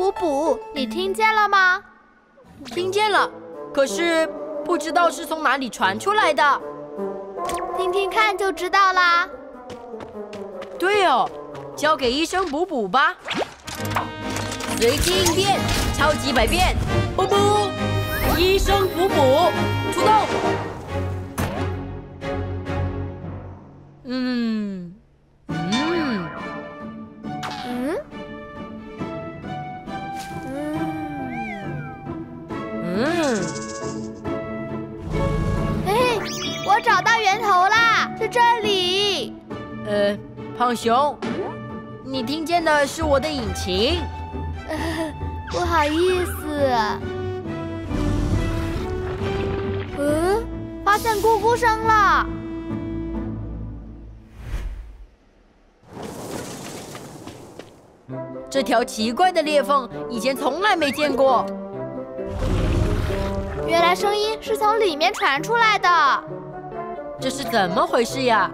补补，你听见了吗？听见了，可是不知道是从哪里传出来的。听听看就知道啦。对哦，交给医生补补吧。随机应变，超级百变，补补，医生补补，出动。嗯嗯嗯，嗯，嘿嘿，我找到源头啦，是这里。呃，胖熊，你听见的是我的引擎。不好意思。嗯，发现咕咕声了。这条奇怪的裂缝以前从来没见过。原来声音是从里面传出来的。这是怎么回事呀？